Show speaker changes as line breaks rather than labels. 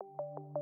you